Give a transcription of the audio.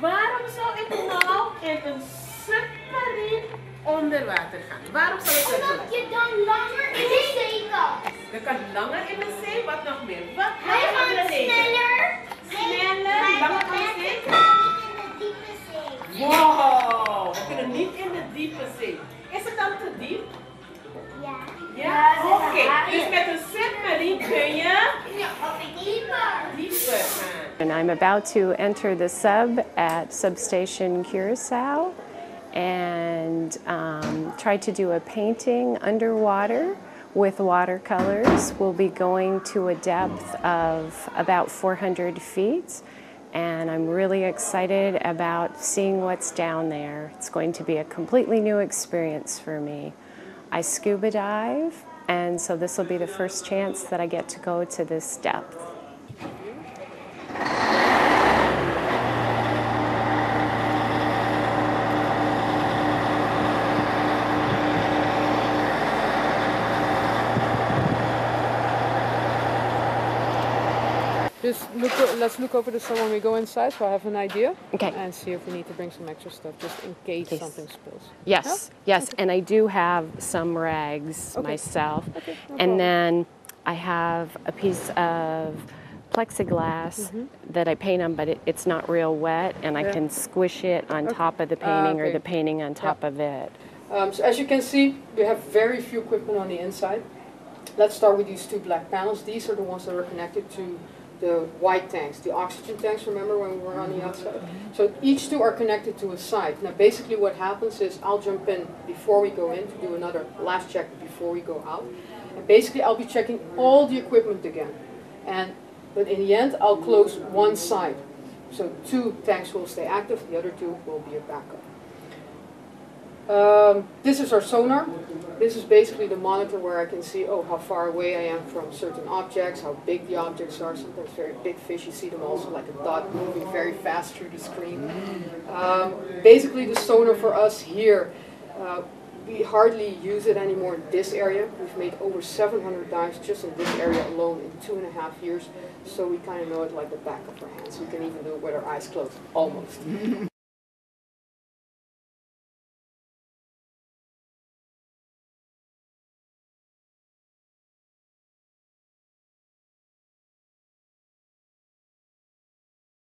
Waarom zou ik nou in een submarine onder water gaan? Waarom zou ik dat Omdat doen? je dan langer in de zee kan. Je kan langer in de zee, wat nog And I'm about to enter the sub at substation Curacao and um, try to do a painting underwater with watercolors. We'll be going to a depth of about 400 feet and I'm really excited about seeing what's down there. It's going to be a completely new experience for me. I scuba dive and so this will be the first chance that I get to go to this depth. Just look. Let's look over the sun when we go inside, so I have an idea. Okay. And see if we need to bring some extra stuff, just in case Case. something spills. Yes, yes, and I do have some rags Okay. myself. Okay, no and problem. then I have a piece of plexiglass that I paint on, but it, it's not real wet, and I. Yeah. can squish it on Okay. top of the Ah, painting or okay. the painting on top of it. Um, so as you can see, we have very few equipment on the inside. Let's start with these two black panels. These are the ones that are connected to the white tanks, the oxygen tanks, remember when we were on the outside? So each two are connected to a site. Now basically what happens is I'll jump in before we go in to do another last check before we go out. And basically I'll be checking all the equipment again. And but in the end I'll close one side. So two tanks will stay active, the other two will be a backup. Um, this is our sonar. This is basically the monitor where I can see, oh, how far away I am from certain objects, how big the objects are. Sometimes very big fish, you see them also like a dot moving very fast through the screen. Um, basically, the sonar for us here, uh, we hardly use it anymore in this area. We've made over 700 dives just in this area alone in two and a half years. So we kind of know it like the back of our hands. We can even do it with our eyes closed, almost.